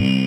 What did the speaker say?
Mm-hmm.